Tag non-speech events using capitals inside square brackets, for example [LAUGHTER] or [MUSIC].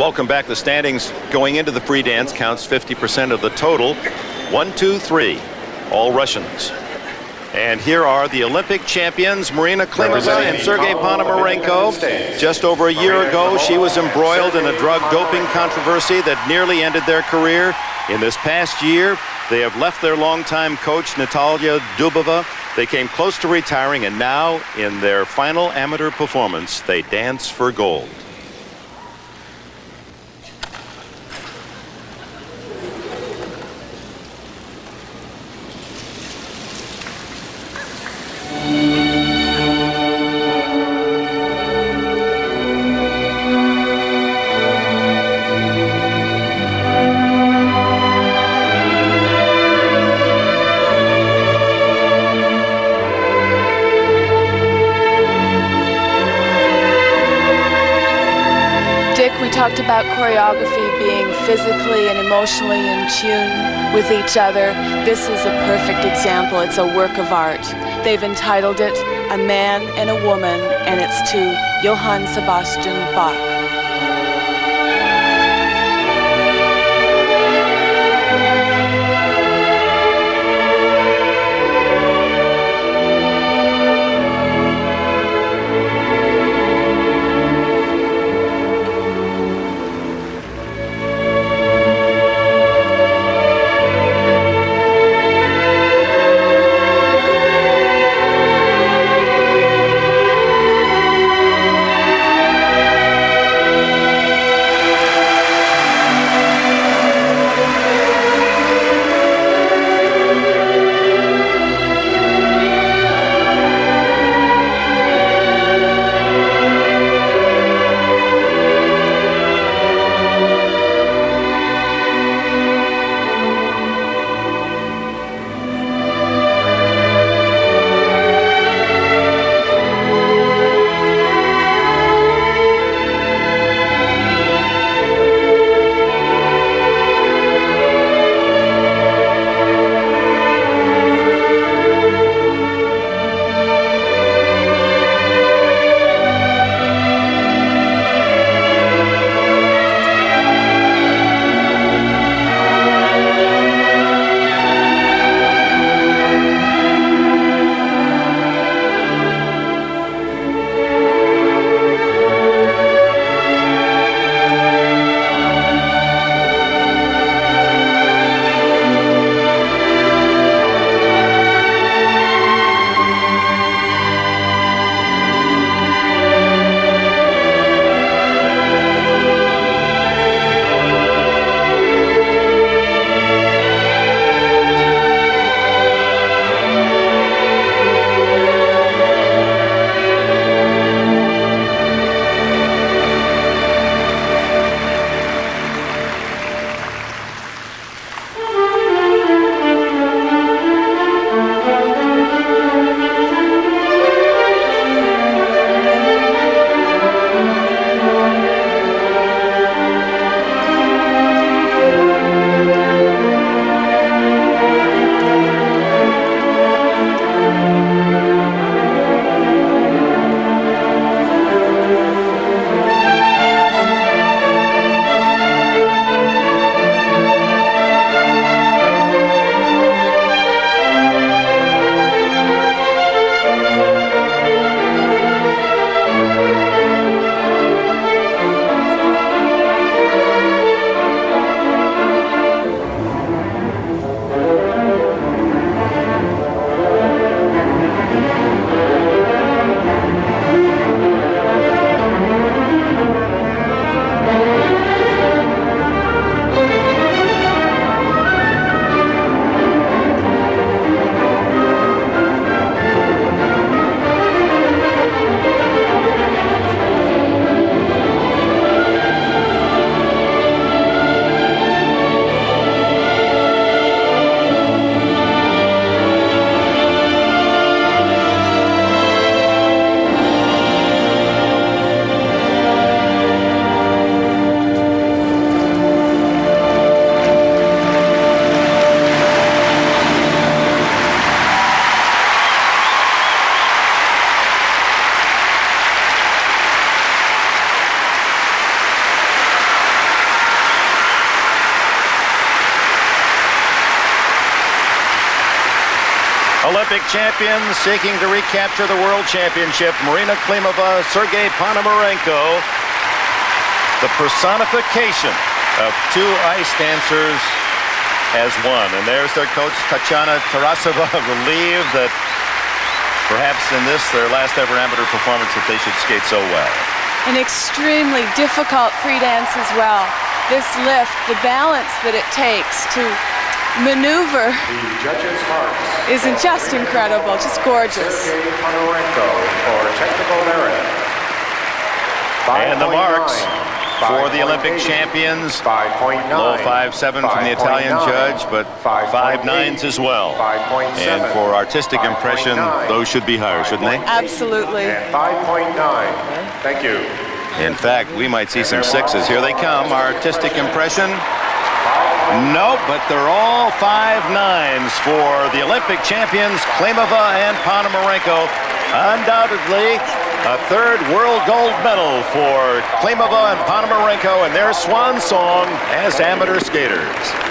Welcome back. The standings going into the free dance counts 50% of the total. One, two, three. All Russians. And here are the Olympic champions, Marina Klimova and Sergei Ponomarenko. Just over a year ago, she was embroiled in a drug doping controversy that nearly ended their career. In this past year, they have left their longtime coach, Natalia Dubova. They came close to retiring, and now, in their final amateur performance, they dance for gold. Talked about choreography being physically and emotionally in tune with each other. This is a perfect example. It's a work of art. They've entitled it A Man and a Woman, and it's to Johann Sebastian Bach. Olympic champions seeking to recapture the world championship, Marina Klimova, Sergei Ponomarenko, the personification of two ice dancers as one. And there's their coach, Tatiana Tarasova, [LAUGHS] relieved that perhaps in this, their last ever amateur performance, that they should skate so well. An extremely difficult free dance as well. This lift, the balance that it takes to maneuver isn't just incredible, just gorgeous. And the marks for the Olympic champions. Low 5-7 from the Italian judge, but five nines as well. And for artistic impression, those should be higher, shouldn't they? Absolutely. 5.9. Thank you. In fact, we might see some sixes. Here they come. Artistic impression. Nope, but they're all five nines for the Olympic champions, Klimova and Ponomarenko. Undoubtedly, a third world gold medal for Klimova and Ponomarenko and their swan song as amateur skaters.